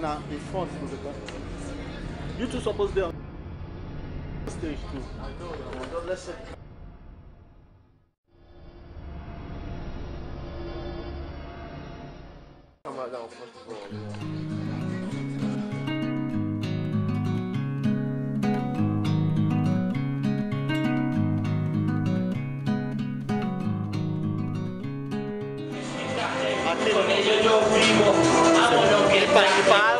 the You two supposed to be stage too. I know, yeah. Let's say. About that first of all. principal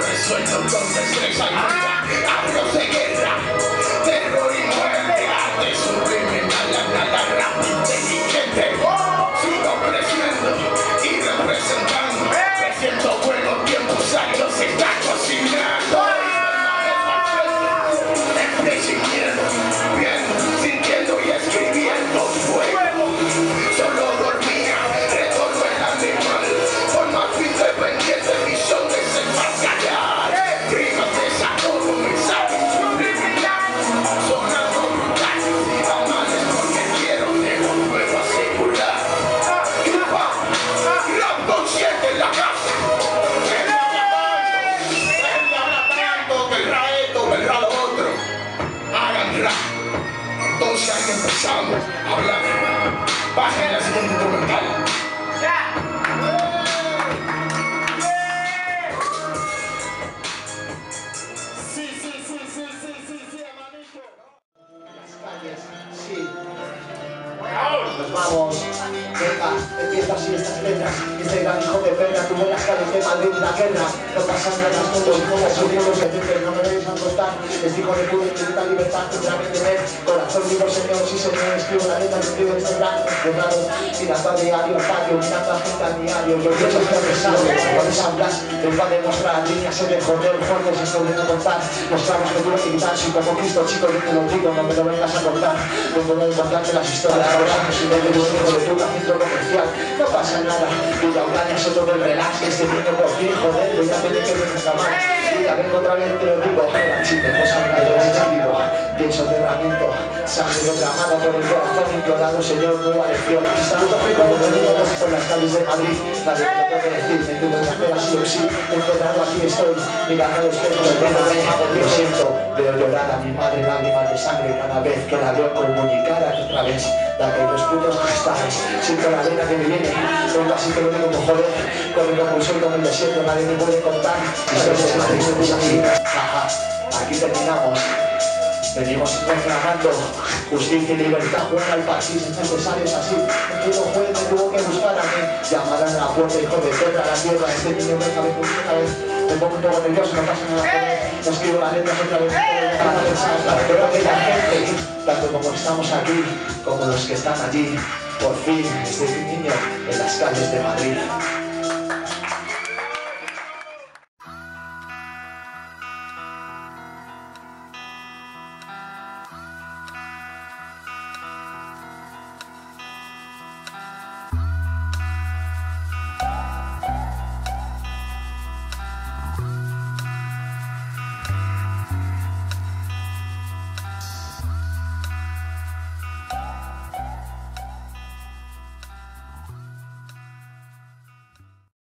clásico resuelto con destreza y fuerza Hablo de empezamos a hablar. Bajen la siguiente instrumental. Sí, sí, sí, sí, sí, sí, sí, hermanito. Las calles, sí. Nos vamos. Venga, empieza así estas letras. Este gran hijo de perra tuvo las calles de Madrid una guerra. No pasan nada con los hijos, subimos de Twitter, no me contar. Les digo de pude intentar libertad, tendrá que tener corazón vivo, señor, sí, señor. Escribo la letra, escribo este gran encerrado. Mirando a diario, patio, mirando a gente al diario. Yo que me sabe, cuando hablas, les va a demostrar líneas de joder, fuertes, esto de no contar. Los tramos que que quitar, si como Cristo, chico, yo te lo digo, no me lo vengas a contar. Vengo de contarte las historias, ahora no soy de tu hijo de tu centro comercial. No pasa nada, y ya hablan eso todo el relax, este niño por fin, joder, voy a tener que venir a más. Y ya vengo otra vez, te lo digo, yo he vivo, de soterramiento, sangre derramada por el corazón implorado, Señor, nueva lección. Africanos, venidos por las calles de Madrid, nadie me puede decir, me tuve que hacer así o sí, enterrado aquí estoy, mirando del dedo de lo siento, veo llorar a mi madre lágrimas de sangre cada vez que la veo comunicar a otra vez. De aquellos putos cristales, siento la vena que me viene, vengo así que lo digo como joder, con el compulsor con el desierto, nadie me puede contar, historias que se aquí, terminamos. Venimos reclamando justicia y libertad, juega el partido, es necesario, es así. El juez me tuvo que buscar a mí. Llamarán a la puerta, hijo de perra, a la tierra, este niño me cabe por una vez. Me pongo un poco nervioso, no pasa nada. No escribo las letras otra vez. Para pensar, pero aquella gente, tanto como estamos aquí, como los que están allí, por fin, este niño en las calles de Madrid.